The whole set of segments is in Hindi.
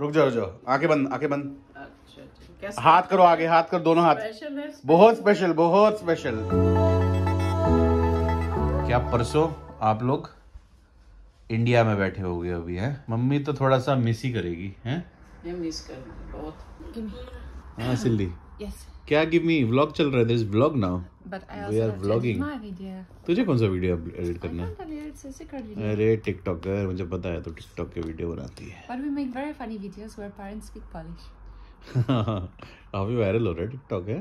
रुक जाओ रुक जाओ। आँखें बंद आँखें बंद। अच्छा अच्छा हाथ करो आगे हाथ करो दोनों हाथ। स्पेशल है बहुत स्पेशल बहुत स्पेशल क्या परसों आप लोग इंडिया में बैठे हो गए अभी हैं? मम्मी तो थोड़ा सा मिस ही करेगी हैं? मिस कर बहुत। हाँ सिल्ली। Yes, क्या गिव मी व्लॉग चल रहा है? This vlog now edit my video. तुझे कौन सा वीडियो एडिट करना है. अरे टिकटॉकर मुझे पता है तो टिकटॉक के वीडियो बनाती है। But we make very funny videos where parents speak Polish. अभी वायरल हो रहा है टिकटॉक है?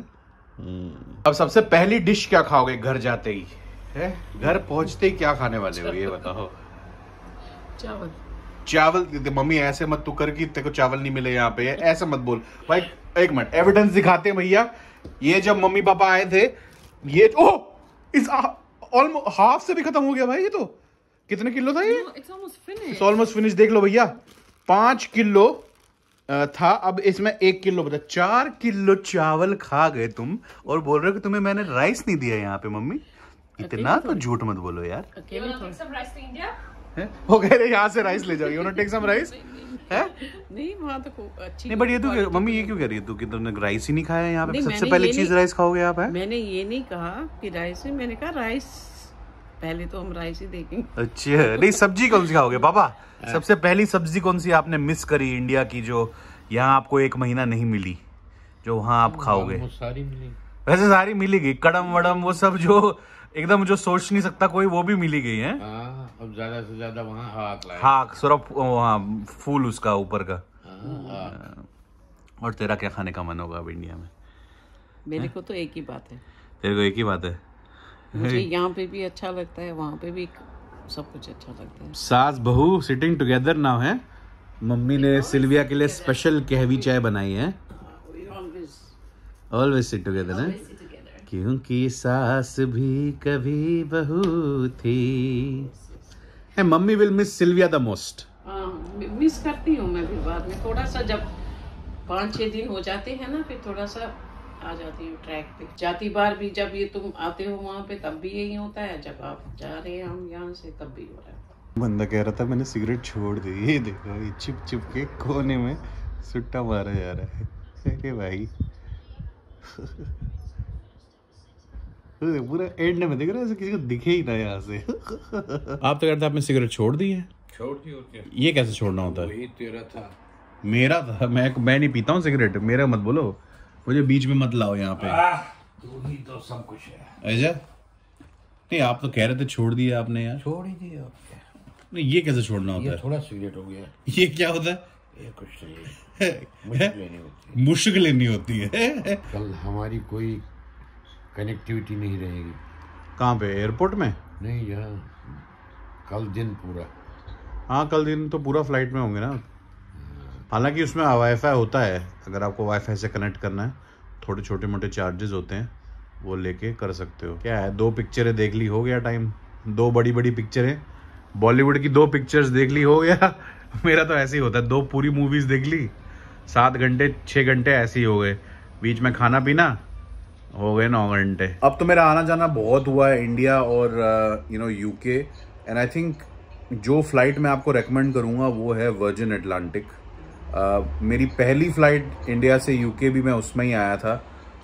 अब सबसे पहली डिश क्या खाओगे? घर जाते ही है? घर पहुँचते ही क्या खाने वाले हो? ये बताओ। चावल। चावल मम्मी ऐसे मत तू कर कि तेरे को चावल नहीं मिले यहाँ पे ऐसे मत बोल। भाई एक मिनट एविडेंस दिखाते हैं भैया। ये जब मम्मी पापा आए थे ये ओ इस ऑलमोस्ट हाफ़ से भी खत्म हो गया भाई ये तो। कितने किलो था ये. इट्स ऑलमोस्ट फिनिश देख लो भैया। पाँच किलो था अब इसमें एक किलो बता चार किलो चावल खा गए तुम और बोल रहे हो कि तुम्हें मैंने राइस नहीं दिया यहाँ पे मम्मी। इतना तो झूठ मत बोलो यार। हैं? वो कह रहे यहाँ से राइस ले जाओ you know take some rice है? नहीं वहाँ तो अच्छी नहीं बट ये तू मम्मी ये क्यों कह रही है? तू कि तुमने राइस ही नहीं खाया यहाँ पे? सबसे पहले चीज़ राइस खाओगे आप है? मैंने ये नहीं कहा कि राइस है मैंने कहा राइस पहले तो हम राइस ही देखेंगे। अच्छा नहीं सब्ज़ी कौन सी खाओगे? पापा सबसे पहली सब्ज़ी कौन सी आपने मिस करी इंडिया की जो यहाँ आपको एक महीना नहीं मिली जो वहाँ आप खाओगे? सारी मिली। वैसे सारी मिलेगी कड़म वड़म वो सब जो एकदम जो सोच नहीं सकता कोई वो भी मिली गई है। हाँ अब ज़्यादा से ज़्यादा वहाँ हाथ लाए। हाँ सिर्फ़ वहाँ फूल उसका ऊपर का। हाँ, हाँ। और तेरा क्या खाने का मन होगा अब इंडिया में? मेरे को तो एक ही बात है। तेरे को एक ही बात है? मुझे यहाँ पे भी अच्छा लगता है वहाँ पे भी सब कुछ अच्छा लगता है। सास बहू सिटिंग टुगेदर नाउ है। मम्मी ने सिल्विया के लिए स्पेशल कहवी चाय बनाई है। ऑलवेज सिट टुगेदर है। क्योंकि सास भी कभी बहू थी। है mummy will miss Sylvia the most हाँ मिस करती हूँ मैं भी बाद में। थोड़ा सा जब पाँच छः दिन हो जाते हैं ना फिर थोड़ा सा आ जाती हूँ ट्रैक पे। जाती बार भी जब ये तुम आते हो वहाँ पे तब भी यही होता है। जब आप जा रहे हैं हम यहाँ से तब भी हो रहा है। बंदा कह रहा था मैंने सिगरेट छोड़ दी। ये देखो ये चिप चिप के कोने में सुट्टा मारा जा रहा है। अरे भाई। पूरा एंड में देख रहा है किसी को दिखे ही ना यहाँ से। आप तो कहते आपने सिगरेट छोड़ दी है? छोड़ दी और क्या? ये कैसे छोड़ना होता है? तेरा था। मेरा था? मैं मैं नहीं पीता हूँ सिगरेट मेरा मत बोलो। मुझे बीच में मत लाओ यहाँ पे। तू ही तो सब कुछ है। ऐसा? नहीं आप तो कह रहे थे छोड़ दिया आपने यार। छोड़ ही दिया नहीं ये कैसे छोड़ना होता ये है? थोड़ा सिगरेट हो गया। ये क्या होता है? ये कुछ नहीं। मुझे लेनी होती। मुश्क लेनी होती है। कल हमारी कोई कनेक्टिविटी नहीं रहेगी। कहाँ पे? एयरपोर्ट में? नहीं यहाँ। कल दिन पूरा। हाँ कल दिन तो पूरा फ़्लाइट में होंगे ना। हालाँकि उसमें वाईफाई होता है। अगर आपको वाईफाई से कनेक्ट करना है थोड़े छोटे मोटे चार्जेस होते हैं वो लेके कर सकते हो। क्या है? दो पिक्चरें देख ली हो गया टाइम दो बड़ी बड़ी पिक्चरें बॉलीवुड की दो पिक्चर्स देख ली हो गया। मेरा तो ऐसे ही होता है। दो पूरी मूवीज़ देख ली। सात घंटे छः घंटे ऐसे ही हो गए। बीच में खाना पीना हो गए नौ घंटे। अब तो मेरा आना जाना बहुत हुआ है इंडिया और you know UK and I think जो फ़्लाइट मैं आपको रेकमेंड करूँगा वो है वर्जिन अटलांटिक मेरी पहली फ़्लाइट इंडिया से यूके भी मैं उसमें ही आया था।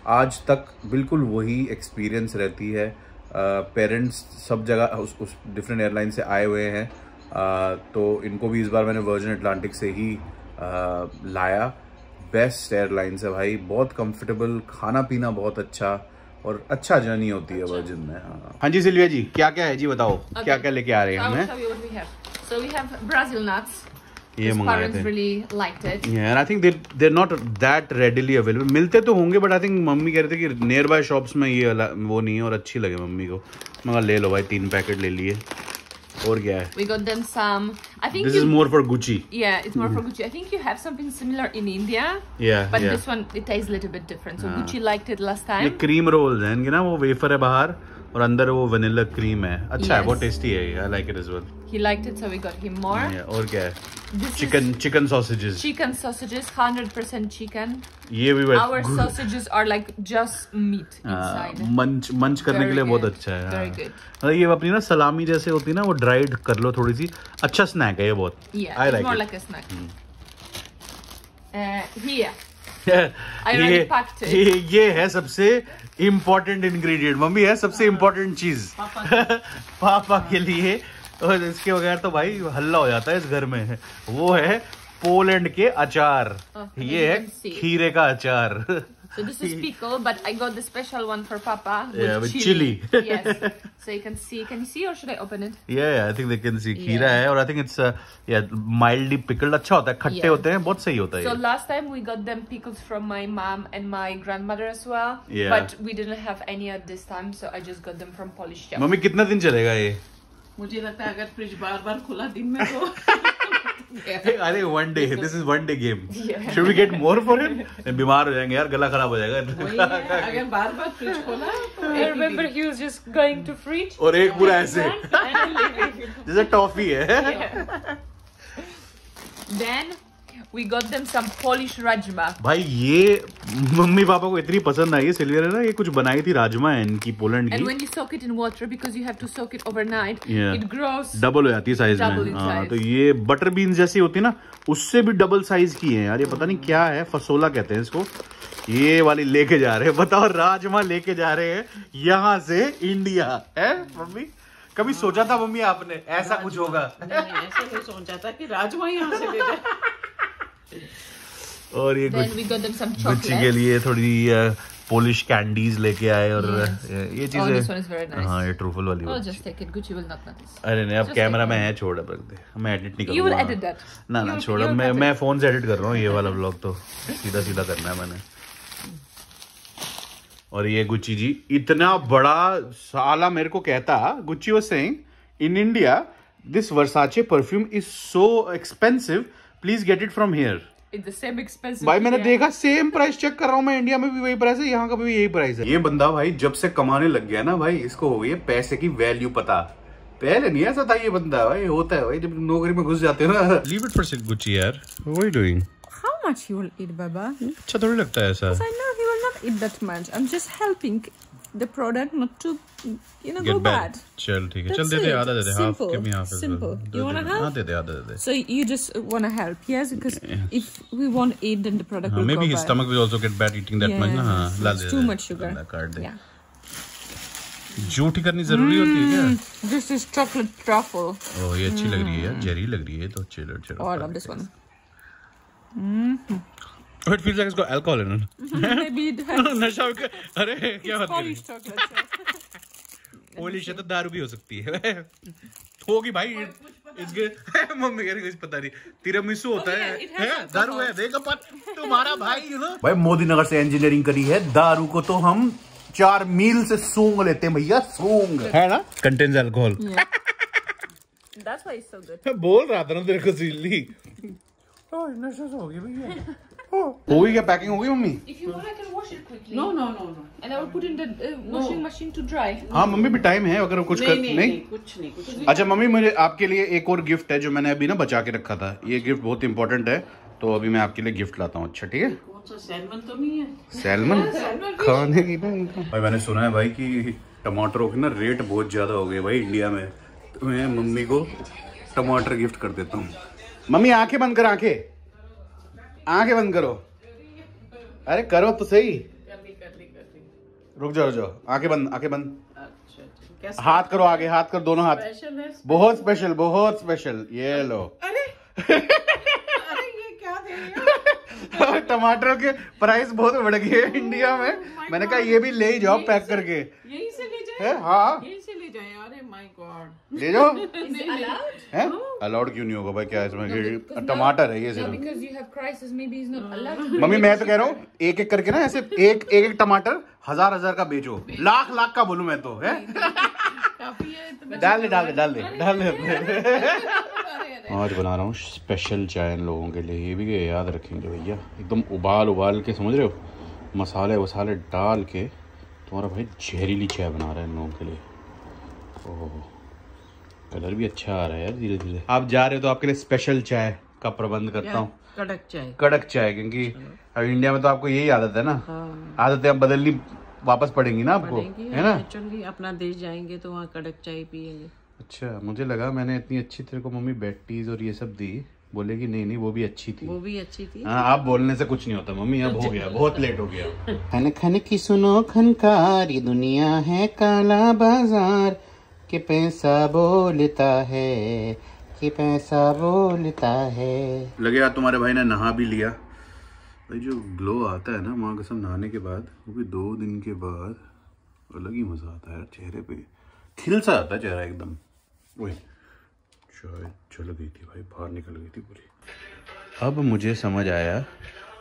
आज तक बिल्कुल वही एक्सपीरियंस रहती है। पेरेंट्स uh, सब जगह उस, उस डिफरेंट एयरलाइन से आए हुए हैं। Uh, तो इनको भी इस बार मैंने वर्जिन अटलांटिक से ही uh, लाया। बेस्ट एयरलाइंस है भाई। बहुत कंफर्टेबल खाना पीना बहुत अच्छा और अच्छा जर्नी होती है वर्जिन में हाँ। हाँ जी सिल्विया जी क्या क्या है जी बताओ? क्या क्या लेके आ रहे हैं हमें. So we have Brazil nuts. ये मंगाए थे। really liked it. Yeah, and I think they they're not that readily available. मिलते तो होंगे बट आई थिंक मम्मी कह रहे थे कि नियर बाय शॉप्स में ये वो नहीं है और अच्छी लगे मम्मी को। मगर ले लो भाई तीन पैकेट ले लिए। और क्या है We got them some. I think this you. Is more for Gucci yeah, it's more for Gucci. I think you have something similar in India, या but this one it tastes a little bit different. So Gucci liked it last ये time. क्रीम रोल्स हैं इनके ना वो वेफर है बाहर और अंदर वो वनीला क्रीम है। अच्छा yes. है वो टेस्टी है I like it as well he liked it so we got him more और क्या chicken chicken sausages chicken sausages 100% chicken ये भी very our sausages are like just meat inside munch munch करने very के लिए good. बहुत अच्छा है वेरी गुड हाँ। हाँ, ये अपनी ना सलामी जैसे होती है ना वो ड्राइड कर लो थोड़ी सी अच्छा स्नैक है ये बहुत। I like it more like a snack a here ये ये ये है सबसे इम्पोर्टेंट इंग्रेडिएंट मम्मी है सबसे इम्पोर्टेंट चीज़। पापा के लिए। और इसके बगैर तो भाई हल्ला हो जाता है इस घर में। वो है पोलैंड के अचार। ये है खीरे का अचार। So this is pickle, but I got the special one for Papa with Yeah, with chili. chili. yes. So you can see. Can you see, or should I open it? ये आई थिंक दे कैन सी खीरा Yeah. है और आई थिंक इट्स या माइल्डली पिकल्ड अच्छा होता है खट्टे Yeah. होते हैं बहुत सही होता है So ये last time we got them pickles from my mom and my grandmother as well. Yeah. But we didn't have any at this time, so I just got them from Polish shop. Mummy कितना दिन चलेगा ये मुझे लगता है अगर फ्रिज बार बार खुला दिन में तो अरे one day this is one day game Yeah. Should we get more for him बीमार हो जाएँगे यार गला खराब हो जाएगा। अगर बार बार फ्रिज खोला I एक remember दिन। he was just going to fridge और एक पूरा ऐसे। जैसे टॉफी है। Then we got them some Polish rajma. भाई ये मम्मी पापा को इतनी पसंद आई है सिल्विया ने ना ये कुछ बनाई थी राजमा है इनकी पोलैंड की। when you soak it in water, because you have to soak it overnight, Yeah. it grows. Double हो जाती है साइज़ में। हाँ तो ये बटर बीन्स जैसी होती ना उससे भी डबल साइज़ की है। यार ये पता नहीं क्या है फसोला कहते हैं इसको। ये वाली लेके जा रहे हैं। बताओ राजमा लेके जा रहे हैं यहाँ से इंडिया है मम्मी? कभी सोचा था मम्मी आपने? ऐसा कुछ होगा। नहीं ऐसे नहीं सोचा था कि राजमा यहाँ से ले जाए और ये गुच्ची के लिए थोड़ी पोलिश कैंडीज लेके आए और Yes. ये Oh, चीज़ें nice. हाँ ये ट्रूफल वाली Oh. अरे नहीं अब कैमरा में है छोड़ अब रख दे मैं एडिट नहीं करूँगा. ना ना छोड़ मैं मैं फ़ोन से एडिट कर रहा हूँ ये वाला ब्लॉग तो सीधा सीधा करना है मैंने और ये गुच्ची जी इतना बड़ा साला मेरे को कहता Gucci was saying in India this Versace perfume is so expensive please get it from here भाई मैंने देखा सेम प्राइस चेक कर रहा हूँ मैं इंडिया में भी वही प्राइस है यहाँ का भी यही प्राइस है। ये बंदा भाई जब से कमाने लग गया ना भाई इसको हो गई है पैसे की वैल्यू पता। पहले नहीं ऐसा था ये बंदा भाई होता है भाई जब नौकरी में घुस जाते हो ना। लीव इट फॉर गुच्ची यार what doing How much you will eat, Baba? अच्छा थोड़ी लगता है ऐसा। I know he will not eat that much. I'm just helping the product not to, you know, get go back bad. चल ठीक है चल दे दे आधा दे दे half Simple. Give me half Simple. You wanna हाँ half? दे दे आधा दे दे So you just want to help, yes? Because yes. if we won't eat, then the product will maybe go his bad. stomach will also get bad eating that much ना हाँ Yes, ला दे too much sugar. काट दे. जूठी करनी ज़रूरी होती है क्या This is chocolate truffle. ओह ये अच्छी लग रही है यार जेरी लग रही है तो चलो चलो Oh, I love this one. Oh, it feels like it's got alcohol in it. Maybe it has नशा अरे क्या बात कर रही Polish chocolate. पोलिश है तो दारू भी हो सकती है। होगी भाई इसके मम्मी कह रही कुछ पता नहीं। तिरामिसु होता है, है? दारू है देख अपन तुम्हारा भाई यू नो भाई मोदी नगर से इंजीनियरिंग करी है। दारू को तो हम चार मील से सूंग लेते हैं भैया सूंघ। है ना? Contains alcohol That's why it's so good. बोल रहा था ना तेरे को सीली नशा तो हो गया भैया। हो गई क्या पैकिंग हो गई mummy If you want, I can wash it quickly. No no no no And I will put in the uh, washing machine to dry. हाँ मम्मी भी टाइम है अगर कुछ नहीं कर नहीं नहीं? कुछ नहीं कुछ नहीं। अच्छा मम्मी मुझे आपके लिए एक और गिफ्ट है जो मैंने अभी ना बचा के रखा था। ये गिफ्ट बहुत इंपॉर्टेंट है तो अभी मैं आपके लिए गिफ्ट लाता हूँ अच्छा ठीक है? कौन सा सैलमन तो नहीं है? सैलमन सैलमन खाने की ना भाई मैंने सुना है भाई कि टमाटरों के ना रेट बहुत ज़्यादा हो गए भाई इंडिया में। तो मैं मम्मी को टमाटर गिफ्ट कर देता हूँ। मम्मी आँखें बंद कर आँखें। आँखें बंद करो। अरे करो तो सही। रुक जाओ जाओ। आगे बंद आगे बंद। हाथ करो आगे हाथ कर दोनों हाथ। बहुत स्पेशल बहुत स्पेशल ये लो अरे अरे ये क्या दे रही हो टमाटरों के प्राइस बहुत बढ़ गए हैं इंडिया में। मैंने कहा ये भी ले ही जाओ पैक करके। यहीं से ले है जाए? हाँ? यहीं से ले जाए? अरे माय गॉड ले जाओ? है? अलाउड क्यों नहीं होगा भाई? क्या इसमें टमाटर है ये सिर्फ़. मम्मी मैं तो कह रहा हूँ एक एक करके ना ऐसे एक एक एक टमाटर हज़ार हज़ार का बेचो। लाख लाख का बोलूँ मैं तो है? है डाल दे डाल दे डाल डाल आज बना रहा हूँ स्पेशल चाय इन लोगों के लिए ये भी याद रखेंगे भैया। एकदम उबाल उबाल के समझ रहे हो? मसाले वसाले डाल के तुम्हारा भाई जहरीली चाय बना रहा है इन लोगों के लिए। ओह कलर भी अच्छा आ रहा है यार धीरे धीरे आप जा रहे हो तो आपके लिए स्पेशल चाय का प्रबंध करता हूँ। कड़क चाय। कड़क चाय क्योंकि अब इंडिया में तो आपको यही आदत है ना। हाँ। आदतें अब बदलनी वापस पड़ेंगी ना आपको है ना? नेचुरली अपना देश जाएँगे तो वहाँ कड़क चाय पियेंगे। अच्छा मुझे लगा मैंने इतनी अच्छी तेरे को मम्मी बेटीज और ये सब दी। बोलेगी नहीं नहीं वो भी अच्छी थी। वो भी अच्छी थी। हाँ आप बोलने से कुछ नहीं होता मम्मी अब हो गया बहुत लेट हो गया। खन खन की सुनो खनकारी दुनिया है काला बाज़ार। कि पैसा बोलता है कि पैसा बोलता है। लगे यार तुम्हारे भाई ने नहा भी लिया। भाई, जो ग्लो आता है ना माँ कसम नहाने के बाद, वो भी दो दिन के बाद अलग ही मज़ा आता है यार, चेहरे पे। खिल सा आता है चेहरा एकदम। वही शायद चल गई थी भाई, बाहर निकल गई थी पूरी। अब मुझे समझ आया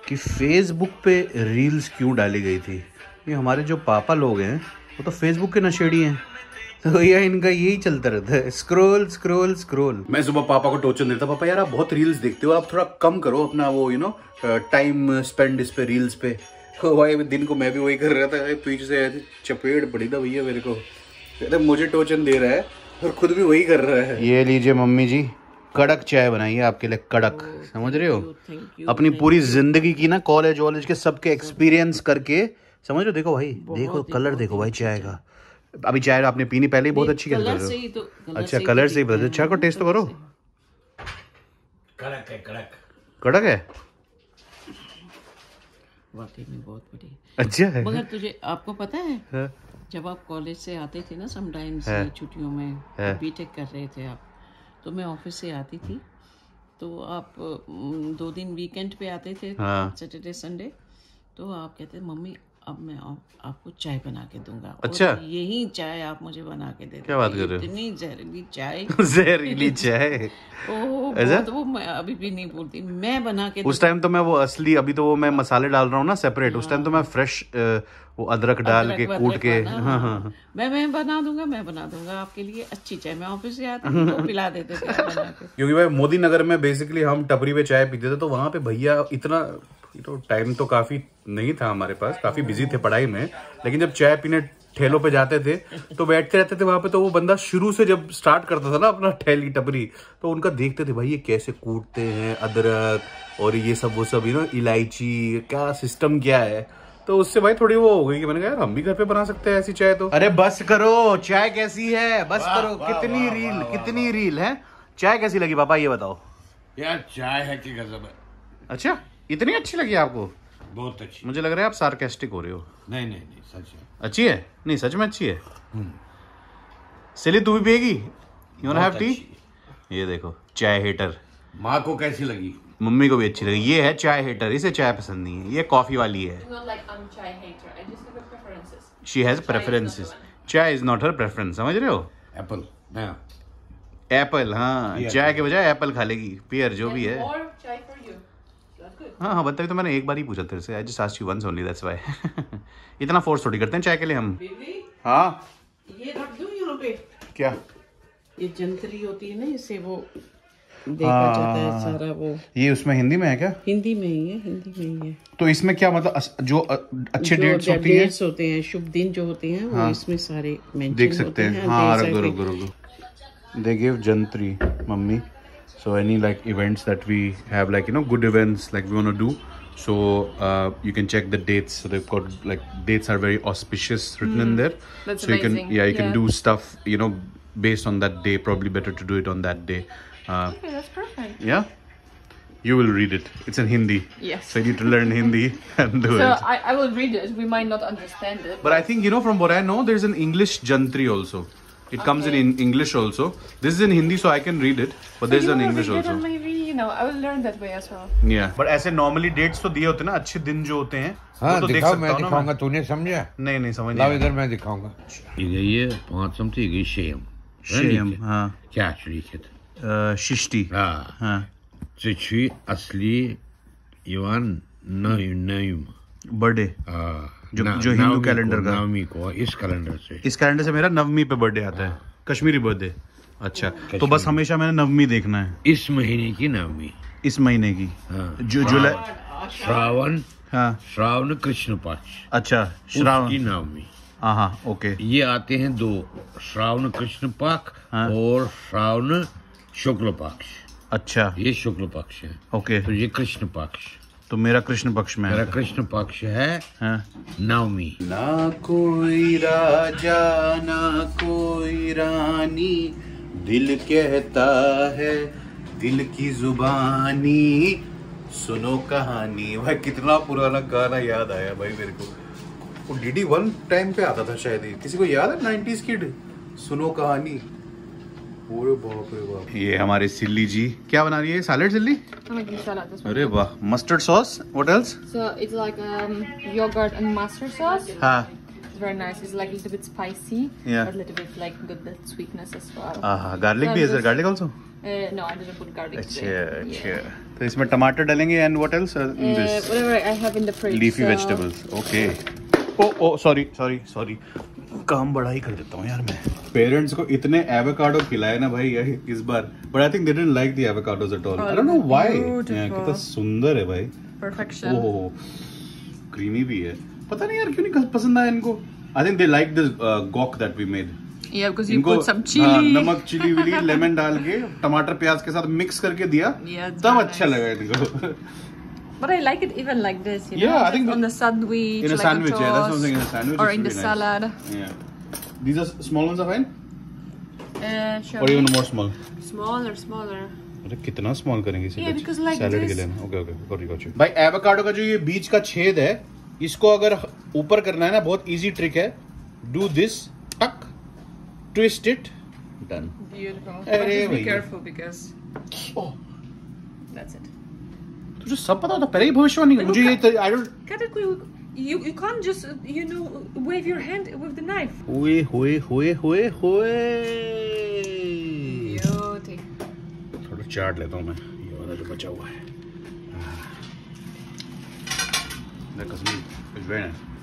कि फेसबुक पे रील्स क्यों डाली गई थी। ये हमारे जो पापा लोग हैं, वो तो फेसबुक के नशेड़ी हैं। तो भैया इनका यही चलता रहता है। स्क्रॉल स्क्रॉल स्क्रॉल मैं सुबह पापा को टोचन देता पापा यार आप बहुत रील्स देखते हो आप थोड़ा कम करो अपना वो यू नो टाइम स्पेंड इस पे रील्स पे। तो भाई दिन को मैं भी वही कर रहा था पीछे से चपेट पड़ी था भैया मेरे को। कहते मुझे टोचन दे रहा है और खुद भी वही कर रहा है। ये लीजिए मम्मी जी कड़क चाय बनाई है आपके लिए कड़क। समझ रहे हो? अपनी पूरी ज़िंदगी की ना कॉलेज वॉलेज के सबके एक्सपीरियंस करके समझ रहे हो? देखो भाई देखो कलर देखो भाई चाय का। अभी चाय आपने पीनी पहले ही बहुत अच्छी कर कलर से ही तो कलर अच्छा से कलर से ही बता चाय को टेस्ट तो करो कड़क है कड़क कड़क है वाकई में बहुत बढ़िया अच्छा है मगर तुझे आपको पता है हाँ। जब आप कॉलेज से आते थे ना समटाइम्स है। छुट्टियों में है। बीटेक कर रहे थे आप तो मैं ऑफ़िस से आती थी तो आप दो दिन वीकेंड पे आते थे हाँ। सैटरडे संडे तो आप कहते मम्मी अब मैं आप- आपको चाय बना के दूँगा। अच्छा। यही चाय आप मुझे बना के दे क्या बात कर रहे हो? इतनी जहरीली चाय। जहरीली चाय। ओह? बहुत वो मैं अभी भी नहीं बोलती। मैं बना के उस टाइम तो मैं वो असली अभी तो वो मैं मसाले डाल रहा हूँ ना सेपरेट उस टाइम तो मैं फ्रेश वो अदरक डाल अदरक के कूट के। वाला, हाँ हाँ मैं मैं बना दूँगा मैं बना दूँगा। आपके लिए अच्छी चाय। मैं ऑफ़िस से आती हूँ तो पिला देते थे क्योंकि भाई मोदी नगर में बेसिकली हम टपरी पे चाय पीते थे तो वहाँ पे भैया इतना तो टाइम तो काफ़ी नहीं था हमारे पास काफ़ी बिज़ी थे पढ़ाई में। लेकिन जब चाय पीने ठेलों पे जाते थे तो बैठते रहते थे वहाँ पे तो वो बंदा शुरू से जब स्टार्ट करता था ना अपना ठेली टपरी तो उनका देखते थे भाई ये कैसे कूटते हैं अदरक और ये सब वो सब यू नो इलायची क्या सिस्टम क्या है? तो उससे भाई थोड़ी वो हो गई कि मैंने कहा यार हम भी घर पे बना सकते हैं ऐसी चाय तो। अरे बस करो चाय कैसी है? बस करो कितनी रील कितनी रील है? चाय कैसी लगी पापा ये बताओ। यार चाय है कि गजब है। अच्छा इतनी अच्छी लगी आपको? बहुत अच्छी। मुझे लग रहा है आप सार्केस्टिक हो रहे हो। नहीं नहीं नहीं सच है। अच्छी है? नहीं सच में अच्छी है? सिली तू भी पिएगी? यू हैव टी ये देखो चाय हेटर माँ को कैसी लगी? मम्मी को भी अच्छी लगी। ये है चाय हेटर इसे चाय पसंद नहीं है। ये कॉफ़ी वाली है. She has preferences chai is not her preference समझ रहे हो? एप्पल एप्पल हाँ चाय के बजाय एप्पल खा लेगी। पियर जो भी है Or chai for you. That's good. हाँ हाँ बताइए तो मैंने एक बार ही पूछा तेरे से। I just asked you once only that's why इतना फोर्स थोड़ी करते हैं चाय के लिए हम। हाँ। ये रख दूँ यहाँ पे? क्या? ये जंतरी होती है ना इससे वो देखा जाता है सारा वो। ये उसमें हिंदी में है क्या? हिंदी में ही है हिंदी में ही है। तो इसमें क्या मतलब जो अच्छे डेट्स होती हैं? होते हैं शुभ दिन जो होते हैं वो इसमें सारे देख सकते हैं। हाँ दे give Jantri mummy. So any like events that we have like you know good events like we want to do. So uh, you can check the dates. So they've got like dates are very auspicious written in there. That's so you can yeah you can do stuff you know based on that day. Probably better to do it on that day. Uh, Okay, that's perfect. yeah. You will read it. It's in hindi. Yes. so you need to learn hindi and do So it. I, I will read it. We might not understand it. But I think you know from what I know, there's an English jantri also. It okay. comes in, in English also. This is in Hindi, so I can read it. But there's an English also. maybe you know I will learn that way as well. Yeah. But ऐसे normally dates तो दिए होते हैं ना अच्छे दिन जो होते हैं हाँ तो देख दिखाओ मैं हूँ दिखाऊँगा। तूने समझा नहीं नहीं समझ लाओ इधर मैं दिखाऊँगा ये पाँच समथी गई शेम शेम हाँ क्या लिखित अ, शिष्टि हाँ हाँ 这区 असली युवान नयम बर्थडे जो- जो हिंदू कैलेंडर का। नवमी को इस कैलेंडर से। इस कैलेंडर से मेरा नवमी पे बर्थडे आता है। कश्मीरी बर्थडे। अच्छा तो बस हमेशा मैंने नवमी देखना है। इस महीने की नवमी। इस महीने की। हाँ। जो जुलाई श्रावण हाँ। श्रावण कृष्ण पक्ष। अच्छा श्रावण। की नवमी। हाँ हाँ ओके। ये आते हैं दो श्रावण कृष्ण पक्ष हाँ। और श्रावण शुक्ल पक्ष। अच्छा। ये शुक्ल पक्ष है। ओके। तो ये कृष्ण पक्ष। तो मेरा कृष्ण पक्ष में मेरा कृष्ण पक्ष है। हाँ। नवमी ना कोई राजा ना कोई रानी दिल कहता है दिल की जुबानी। सुनो कहानी। भाई कितना पुराना गाना याद आया भाई मेरे को। वो डी डी वन टाइम पे आता था शायद किसी को याद है? नाइनटीज किड सुनो कहानी। ये हमारे सिल्ली जी क्या बना रही है सैलेड सिल्ली. अरे वाह mustard sauce what else it's like um, yogurt and mustard sauce. हाँ It's very nice. It's like a little bit spicy, Yeah. but a little bit like good that sweetness as well. हाँ गार्लिक भी है sir garlic also Uh, no, I didn't put garlic. अच्छा today. अच्छा Yeah. तो इसमें टमाटर डालेंगे and what else Uh, whatever I have in the fridge. Leafy so- vegetables okay oh oh sorry sorry sorry काम बड़ा ही कर देता हूँ यार मैं। पेरेंट्स को इतने एवोकाडो खिलाए ना भाई ये इस बार। But I think they didn't like the avocados at all I don't know why. कितना सुंदर है भाई। Perfection. ओह क्रीमी भी है। पता नहीं यार क्यों नहीं पसंद आया इनको? I think they like this guac that we made Yeah, because you इनको put some हाँ, नमक चिली विली लेमन डाल के टमाटर प्याज के साथ मिक्स करके दिया। Yeah, तब अच्छा लगा इनको। But I like it even like this, you Yeah, know, I think on the sandwich, in a like sandwich, on yeah, that's toast, what I'm saying, in a sandwich or in the nice. salad. Yeah. These are small ones are fine? Uh, sure. Or even more small? Smaller, smaller. अरे कितना स्मॉल करेंगे इसे Yeah, like सैलेड के लिए ओके ओके गॉट गॉट भाई एवोकाडो का जो ये बीच का छेद है इसको अगर ऊपर करना है ना बहुत इजी ट्रिक है do this tuck twist it done भैया। careful because that's it. तुझे सब पता होता पहले ही भविष्यवाणी मुझे ये I don't it quick. You you can't just you know wave your hand with the knife. हुए हुए हुए हुए हुए Beauty. थोड़ा चाट लेता हूँ मैं ये वाला जो बचा हुआ है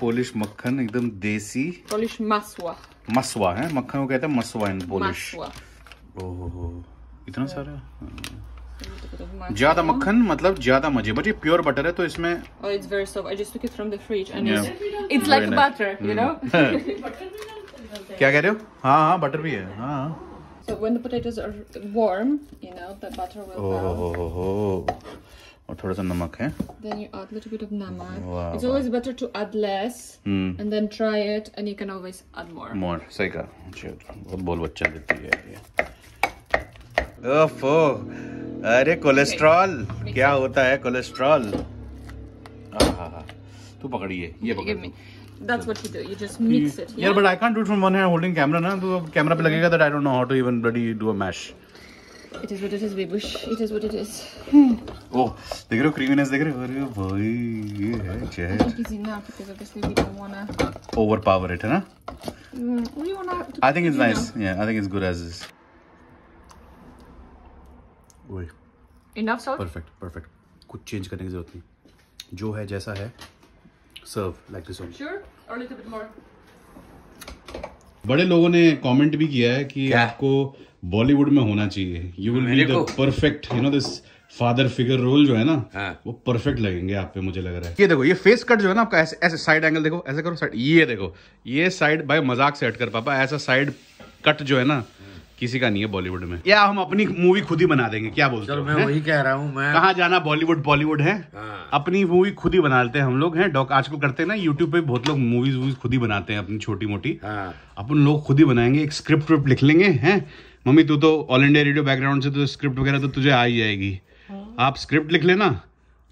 पोलिश मक्खन एकदम देसी Polish maswa. मसवा है मक्खन को कहते हैं मसवा इन पोलिश. ओहो इतना सारा ज़्यादा मक्खन मतलब ज़्यादा मज़े बट ये प्योर बटर है तो इसमें Oh? क्या कह रहे हो हाँ हाँ बटर भी है हाँ so when the potatoes are warm, you know, the butter will melt. ओहो और थोड़ा सा नमक है Then you add a little bit of namak. Wow, it's wow. always better to add less Hmm. and then try it, and you can always add more. मोर सही कहा अच्छा बहुत बोल बच्चा देती है ये ओफो अरे कोलेस्ट्रॉल क्या होता है कोलेस्ट्रॉल तू पकड़िए ये पकड़ Give me. That's what you do. You just mix it. यार Yeah. But I can't do it from one hand holding camera ना तो कैमरा पे लगेगा that I don't know how to even bloody do a mash It is what it is, Bibush. It is what it is. Oh देख रहे हो क्रीमीनेस देख रहे हो अरे भाई ये है चैट think it's enough because obviously we don't wanna. Over power it है ना Mm, we wanna. To, I think it's nice know. या I think it's good as is ओए Enough salt. परफेक्ट परफेक्ट कुछ चेंज करने की ज़रूरत नहीं। जो है जैसा है serve like this only Sure. Or a little bit बड़े लोगों ने कमेंट भी किया है कि आपको बॉलीवुड में होना चाहिए। You will be the perfect you know this father figure role जो है ना हाँ। वो परफेक्ट लगेंगे आप पे मुझे लग रहा है। ये देखो ये फेस कट जो है ना आपका ऐसे ऐसे साइड एंगल देखो ऐसे करो साइड ये देखो ये साइड भाई मज़ाक से हट कर पापा ऐसा साइड कट जो है ना किसी का नहीं है बॉलीवुड में। या हम अपनी मूवी खुद ही बना देंगे क्या बोलते चलो मैं हैं? वही कह रहा हूँ मैं कहाँ जाना बॉलीवुड बॉलीवुड है? हाँ। अपनी मूवी खुद ही बना लेते हैं हम लोग हैं? डॉक आजकल करते हैं ना यूट्यूब पे बहुत लोग मूवीज़ वूवीज खुद ही बनाते हैं अपनी छोटी मोटी हाँ। अपन लोग खुद ही बनाएँगे एक स्क्रिप्ट विप्ट लिख लेंगे हैं? मम्मी तू तो ऑल इंडिया रेडियो बैकग्राउंड से तो स्क्रिप्ट वगैरह तो तुझे आ ही जाएगी। आप स्क्रिप्ट लिख लेना।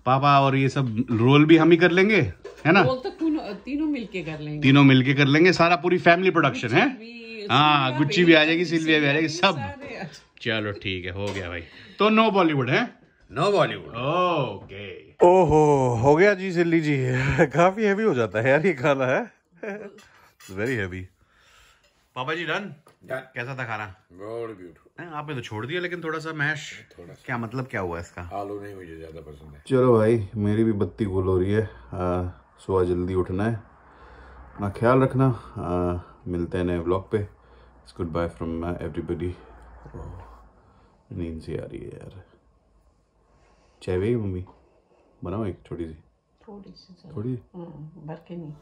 पापा और ये सब रोल भी हम ही कर लेंगे है ना? तो तीनों तीनों मिलके कर लेंगे। तीनों मिलके कर लेंगे सारा पूरी फैमिली प्रोडक्शन है? भी- हाँ गुच्ची भी आ जाएगी सिल्विया भी आ जाएगी सब। चलो ठीक है हो गया भाई। तो नो बॉलीवुड है? नो बॉलीवुड ओके ओहो हो गया जी सिल्ली जी। काफ़ी हैवी हो जाता है यार ये खाना है? वेरी हैवी पापा जी डन कैसा था खाना? आपने तो छोड़ दिया लेकिन थोड़ा सा मैश थोड़ा सा। क्या मतलब क्या हुआ इसका? आलू नहीं मुझे ज़्यादा पसंद है। चलो भाई मेरी भी बत्ती गुल हो रही है। आ, सुबह जल्दी उठना है। अपना ख्याल रखना। आ, मिलते हैं नए व्लॉग पे। गुड बाय फ्रॉम एवरीबडी नींद सी आ रही है यार। चाय भी मम्मी? बनाओ एक छोटी सी। थोड़ी सी थोड़ी? हम्म, भर के नहीं।